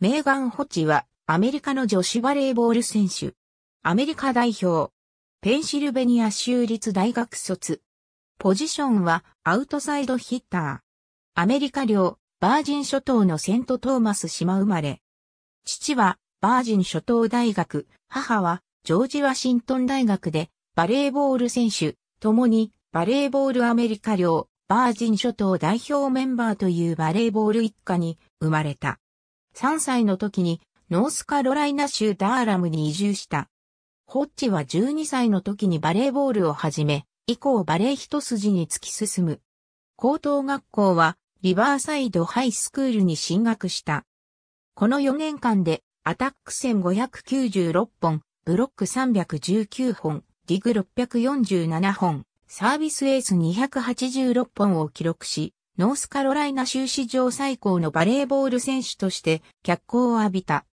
メーガン・ホッチはアメリカの女子バレーボール選手。アメリカ代表。ペンシルベニア州立大学卒。ポジションはアウトサイドヒッター。アメリカ領バージン諸島のセントトーマス島生まれ。父はバージン諸島大学、母はジョージ・ワシントン大学でバレーボール選手、共にバレーボールアメリカ領バージン諸島代表メンバーというバレーボール一家に生まれた。3歳の時にノースカロライナ州ダーラムに移住した。ホッチは12歳の時にバレーボールを始め、以降バレー一筋に突き進む。高等学校はリバーサイドハイスクールに進学した。この4年間でアタック戦596本、ブロック319本、ディグ647本、サービスエース286本を記録し、ノースカロライナ州史上最高のバレーボール選手として脚光を浴びた。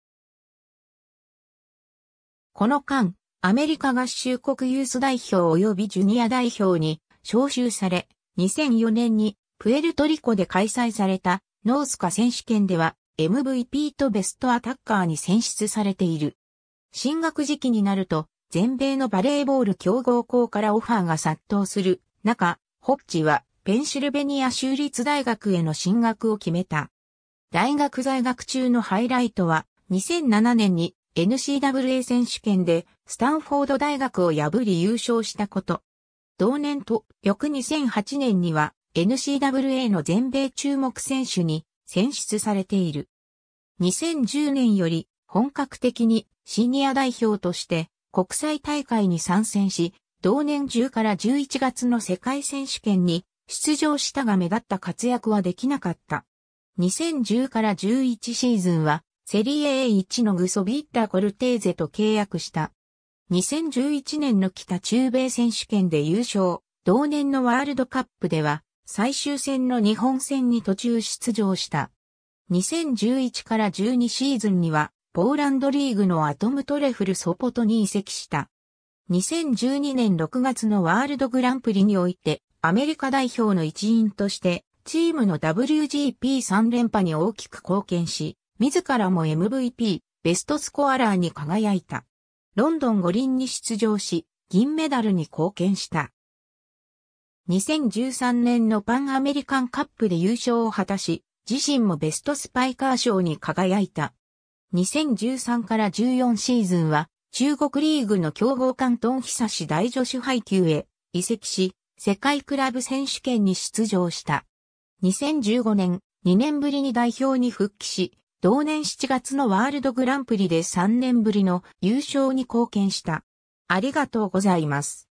この間、アメリカ合衆国ユース代表及びジュニア代表に招集され、2004年にプエルトリコで開催されたノースカ選手権では MVP とベストアタッカーに選出されている。進学時期になると全米のバレーボール強豪校からオファーが殺到する中、ホッチはペンシルベニア州立大学への進学を決めた。大学在学中のハイライトは、2007年に NCAA 選手権でスタンフォード大学を破り優勝したこと。同年と翌2008年には NCAA の全米注目選手に選出されている。2010年より本格的にシニア代表として国際大会に参戦し、同年10から11月の世界選手権に出場したが目立った活躍はできなかった。2010から11シーズンは、セリエ A1 のグソビッタ・コルテーゼと契約した。2011年の北中米選手権で優勝。同年のワールドカップでは、最終戦の日本戦に途中出場した。2011から12シーズンには、ポーランドリーグのアトムトレフルソポトに移籍した。2012年6月のワールドグランプリにおいて、アメリカ代表の一員として、チームの WGP3 連覇に大きく貢献し、自らも MVP、ベストスコアラーに輝いた。ロンドン五輪に出場し、銀メダルに貢献した。2013年のパンアメリカンカップで優勝を果たし、自身もベストスパイカー賞に輝いた。2013から14シーズンは、中国リーグの強豪関東久し大女子配球へ移籍し、世界クラブ選手権に出場した。2015年、2年ぶりに代表に復帰し、同年7月のワールドグランプリで3年ぶりの優勝に貢献した。ありがとうございます。